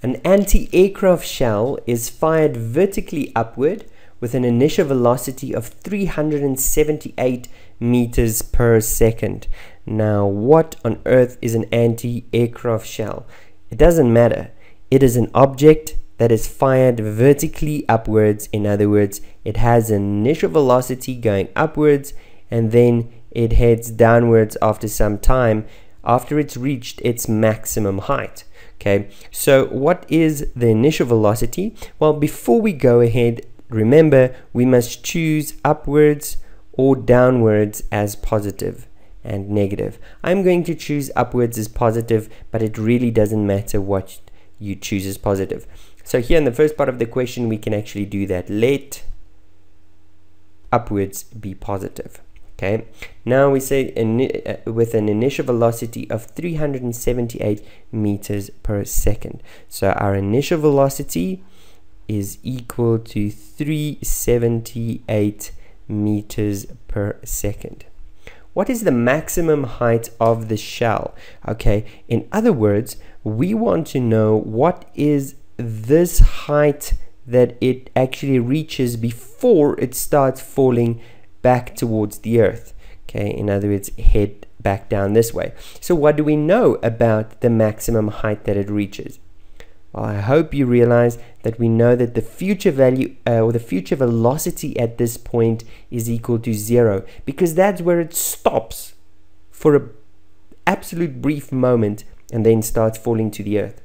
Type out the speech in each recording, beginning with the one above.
An anti-aircraft shell is fired vertically upward with an initial velocity of 378 meters per second. Now, what on earth is an anti-aircraft shell? It doesn't matter. It is an object that is fired vertically upwards. In other words, it has an initial velocity going upwards and then it heads downwards after some time after it's reached its maximum height. Okay, so what is the initial velocity? Well, before we go ahead, remember we must choose upwards or downwards as positive and negative. I'm going to choose upwards as positive, but it really doesn't matter what you choose as positive. So here in the first part of the question, we can actually do that. Let upwards be positive. Okay, now we say uh, with an initial velocity of 378 meters per second. So our initial velocity is equal to 378 meters per second. What is the maximum height of the shell? Okay, in other words, we want to know what is this height that it actually reaches before it starts falling back towards the earth. Okay, in other words, head back down this way. So what do we know about the maximum height that it reaches? Well, I hope you realize that we know that the future value uh, or the future velocity at this point is equal to zero because that's where it stops for an absolute brief moment and then starts falling to the earth.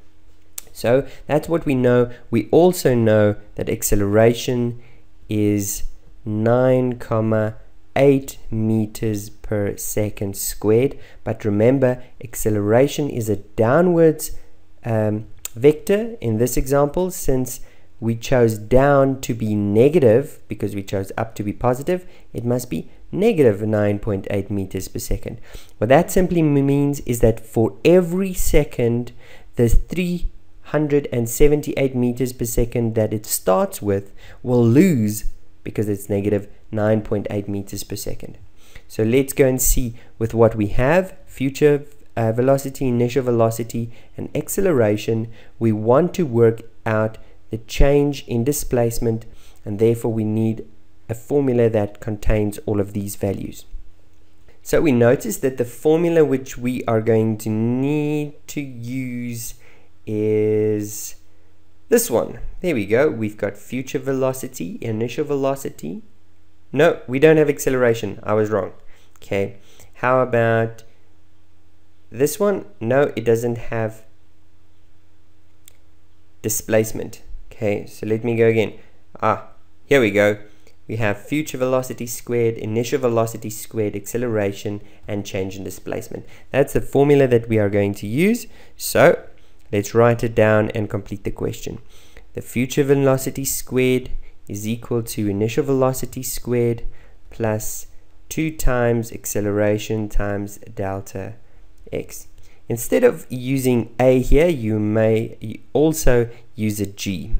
So that's what we know. We also know that acceleration is 9,8 meters per second squared. But remember, acceleration is a downwards um, vector in this example since we chose down to be negative because we chose up to be positive, it must be negative 9.8 meters per second. What that simply means is that for every second, the 378 meters per second that it starts with will lose because it's negative 9.8 meters per second. So let's go and see with what we have, future uh, velocity, initial velocity, and acceleration, we want to work out the change in displacement, and therefore we need a formula that contains all of these values. So we notice that the formula which we are going to need to use is this one. There we go. We've got future velocity, initial velocity. No, we don't have acceleration. I was wrong. Okay. How about this one, no, it doesn't have displacement. Okay, so let me go again. Ah, here we go. We have future velocity squared, initial velocity squared, acceleration, and change in displacement. That's the formula that we are going to use. So let's write it down and complete the question. The future velocity squared is equal to initial velocity squared plus 2 times acceleration times delta x. Instead of using a here, you may also use a g.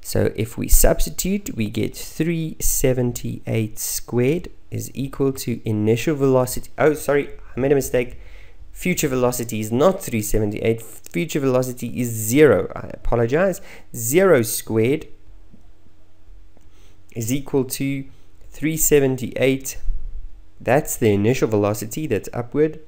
So if we substitute, we get 378 squared is equal to initial velocity. Oh, sorry, I made a mistake. Future velocity is not 378. Future velocity is 0. I apologize. 0 squared is equal to 378. That's the initial velocity that's upward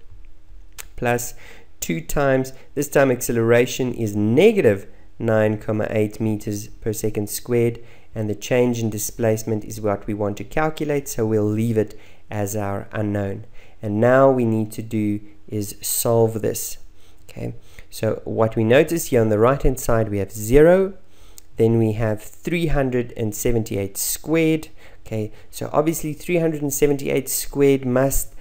plus 2 times, this time acceleration is negative 9,8 meters per second squared and the change in displacement is what we want to calculate so we'll leave it as our unknown and now we need to do is solve this okay so what we notice here on the right hand side we have 0 then we have 378 squared okay so obviously 378 squared must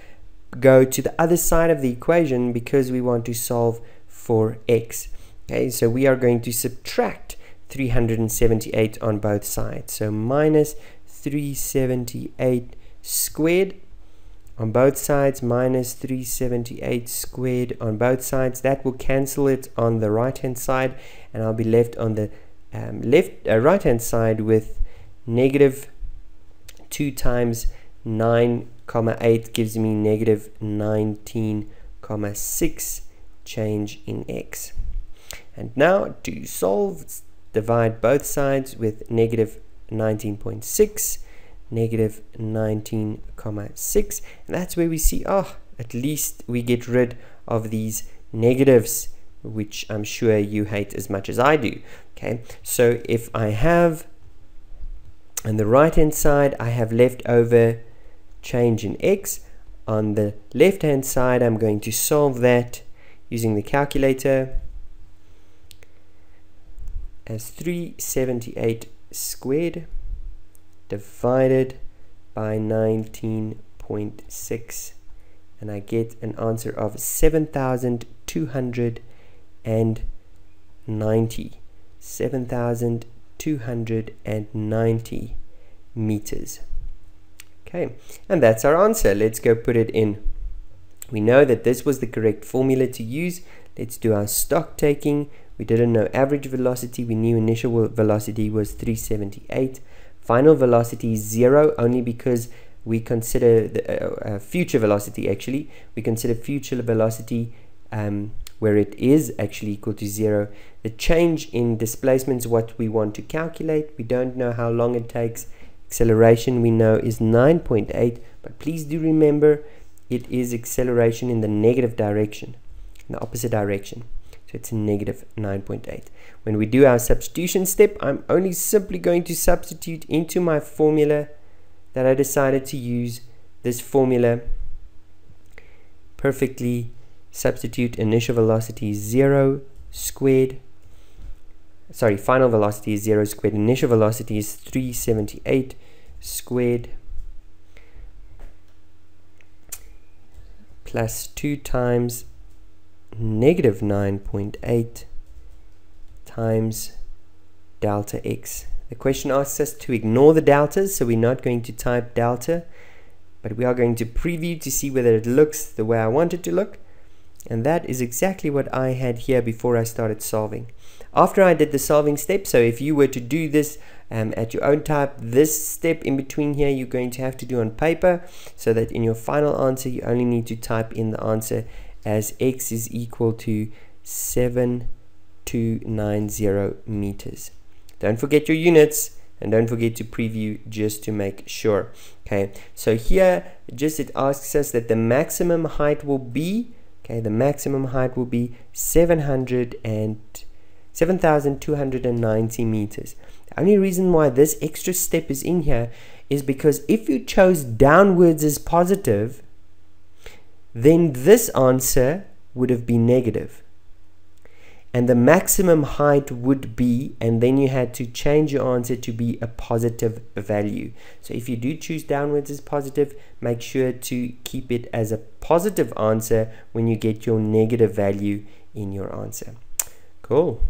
go to the other side of the equation because we want to solve for x. Okay, so we are going to subtract 378 on both sides. So minus 378 squared on both sides minus 378 squared on both sides. That will cancel it on the right hand side and I'll be left on the um, left uh, right hand side with negative 2 times 9 comma 8 gives me negative 19 comma 6 change in x. And now to solve, divide both sides with negative 19.6, negative 19,6. And that's where we see, oh, at least we get rid of these negatives, which I'm sure you hate as much as I do. Okay, so if I have on the right hand side, I have left over change in x. On the left hand side, I'm going to solve that using the calculator as 378 squared divided by 19.6 and I get an answer of 7,290 7,290 meters. Okay and that's our answer. Let's go put it in. We know that this was the correct formula to use. Let's do our stock taking. We didn't know average velocity. We knew initial velocity was 378 final velocity is zero only because we consider the uh, uh, future velocity actually. We consider future velocity um, where it is actually equal to zero. The change in displacement is what we want to calculate we don't know how long it takes. Acceleration we know is 9.8 but please do remember it is acceleration in the negative direction in the opposite direction so it's negative 9.8 when we do our substitution step I'm only simply going to substitute into my formula that I decided to use this formula. Perfectly substitute initial velocity 0 squared. Sorry final velocity is 0 squared. Initial velocity is 378 squared plus 2 times negative 9.8 times delta x the question asks us to ignore the deltas, so we're not going to type delta, but we are going to preview to see whether it looks the way I want it to look. And that is exactly what I had here before I started solving. After I did the solving step, so if you were to do this um, at your own type, this step in between here you're going to have to do on paper so that in your final answer you only need to type in the answer as x is equal to 7290 meters. Don't forget your units and don't forget to preview just to make sure. Okay, so here just it asks us that the maximum height will be, okay, the maximum height will be 700 and 7,290 meters. The only reason why this extra step is in here is because if you chose downwards as positive, then this answer would have been negative. And the maximum height would be and then you had to change your answer to be a positive value. So if you do choose downwards as positive make sure to keep it as a positive answer when you get your negative value in your answer. Cool